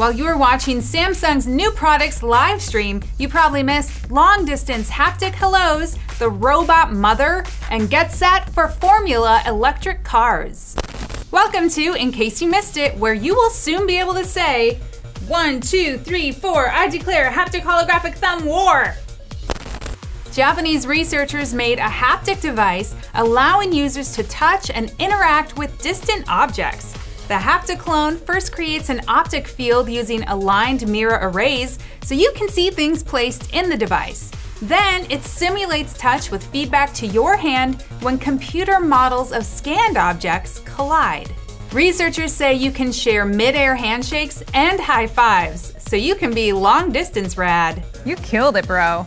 While you were watching Samsung's new products live stream, you probably missed long distance haptic hellos, the robot mother, and get set for Formula electric cars. Welcome to In Case You Missed It, where you will soon be able to say, one, two, three, four, I declare haptic holographic thumb war. Japanese researchers made a haptic device allowing users to touch and interact with distant objects. The Haptoclone first creates an optic field using aligned mirror arrays so you can see things placed in the device. Then it simulates touch with feedback to your hand when computer models of scanned objects collide. Researchers say you can share mid-air handshakes and high fives, so you can be long distance rad. You killed it, bro.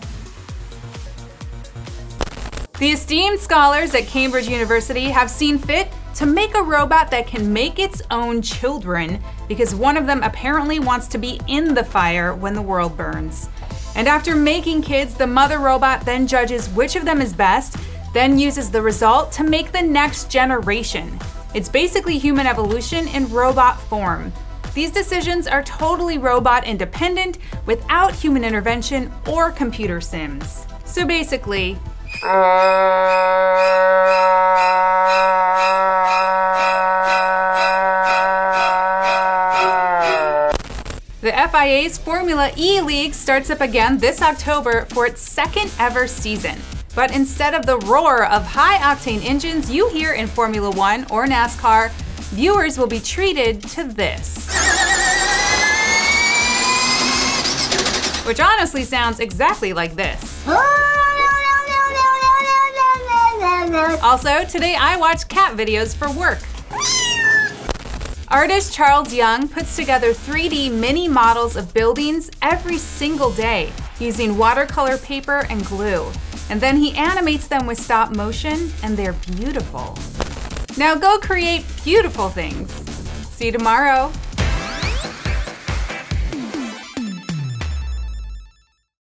The esteemed scholars at Cambridge University have seen fit to make a robot that can make its own children because one of them apparently wants to be in the fire when the world burns. And after making kids, the mother robot then judges which of them is best, then uses the result to make the next generation. It's basically human evolution in robot form. These decisions are totally robot independent without human intervention or computer sims. So basically, The FIA's Formula E League starts up again this October for its second ever season. But instead of the roar of high octane engines you hear in Formula One or NASCAR, viewers will be treated to this. Which honestly sounds exactly like this. Also, today I watch cat videos for work. Artist Charles Young puts together 3D mini models of buildings every single day using watercolor paper and glue. And then he animates them with stop motion, and they're beautiful. Now go create beautiful things. See you tomorrow.